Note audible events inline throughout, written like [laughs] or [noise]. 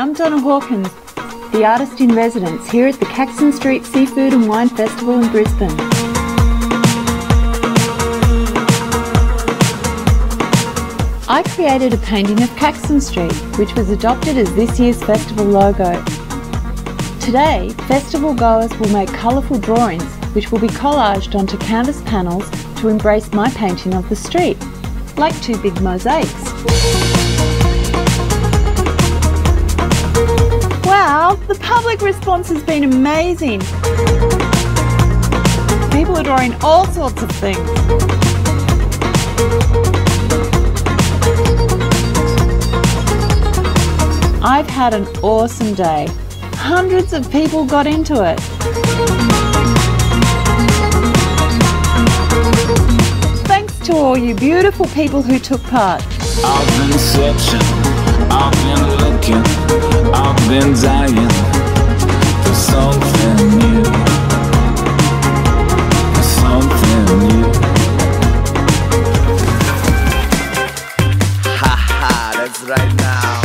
I'm Donna Hawkins, the artist in residence here at the Caxton Street Seafood and Wine Festival in Brisbane. I created a painting of Caxton Street, which was adopted as this year's festival logo. Today, festival goers will make colourful drawings which will be collaged onto canvas panels to embrace my painting of the street, like two big mosaics. The public response has been amazing. People are drawing all sorts of things. I've had an awesome day. Hundreds of people got into it. Thanks to all you beautiful people who took part. I've been searching, I've been looking, I've been dying for something new. For something new. Ha ha, that's right now.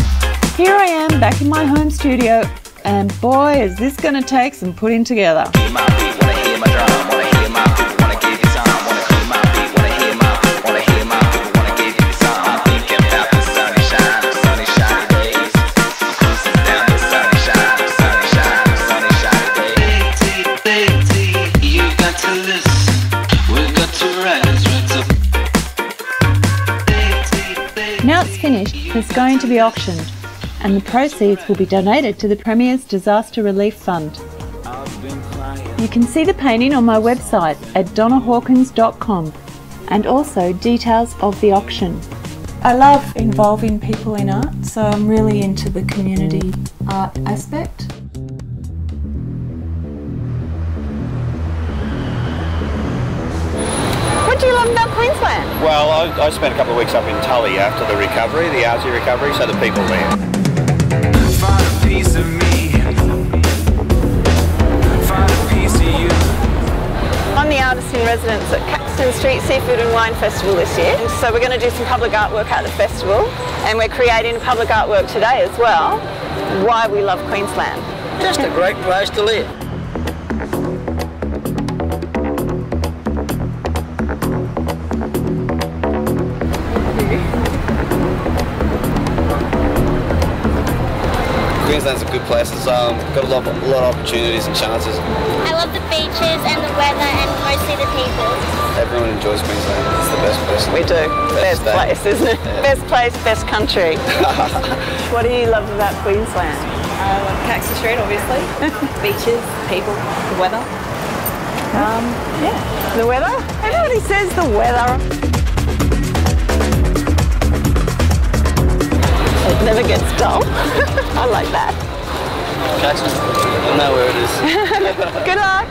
Here I am back in my home studio, and boy, is this going to take some putting together. Now it's finished, it's going to be auctioned, and the proceeds will be donated to the Premier's Disaster Relief Fund. You can see the painting on my website at donnahawkins.com and also details of the auction. I love involving people in art, so I'm really into the community art aspect. Do you love about Queensland? Well, I, I spent a couple of weeks up in Tully after the recovery, the RT recovery, so the people there. Find a piece of me. Find a piece of you. I'm the artist in residence at Caxton Street Seafood and Wine Festival this year. And so we're going to do some public artwork at the festival and we're creating public artwork today as well. Why we love Queensland. Just a great place to live. Queensland's a good place. It's um, got a lot, a lot of opportunities and chances. I love the beaches and the weather and mostly the people. Everyone enjoys Queensland. It's the best place. We do. Best state. place, isn't it? Best place, best country. [laughs] what do you love about Queensland? I love Caxton Street, obviously. [laughs] Beaches, people, the weather. Um, yeah. The weather? Everybody says the weather. It never gets dull. [laughs] I like that. Jackson, I know where it is. [laughs] Good luck.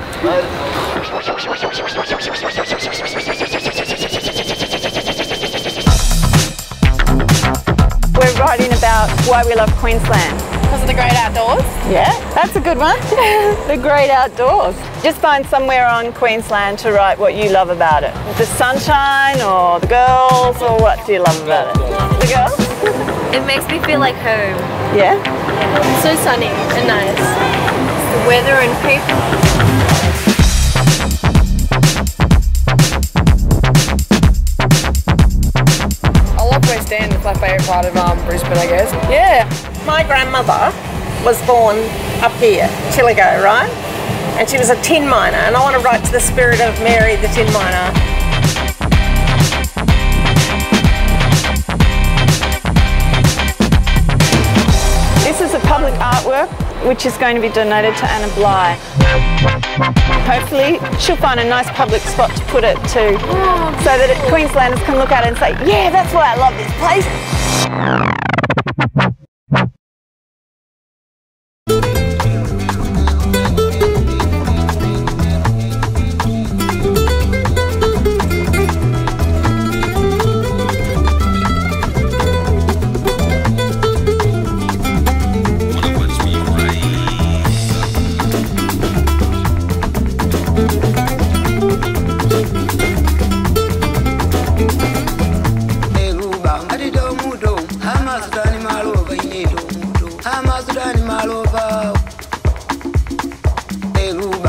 We're writing about why we love Queensland. Because of the great outdoors. Yeah, that's a good one. [laughs] the great outdoors. Just find somewhere on Queensland to write what you love about it. The sunshine or the girls or what do you love about it? The girls? It makes me feel like home. Yeah? It's so sunny and nice. It's the weather and people. I love West End. It's my favourite part of um, Brisbane, I guess. Yeah. My grandmother was born up here, Chillagoe, right? And she was a tin miner. And I want to write to the spirit of Mary, the tin miner. Which is going to be donated to Anna Bligh. Hopefully she'll find a nice public spot to put it to so that Queenslanders can look at it and say, yeah, that's why I love this place.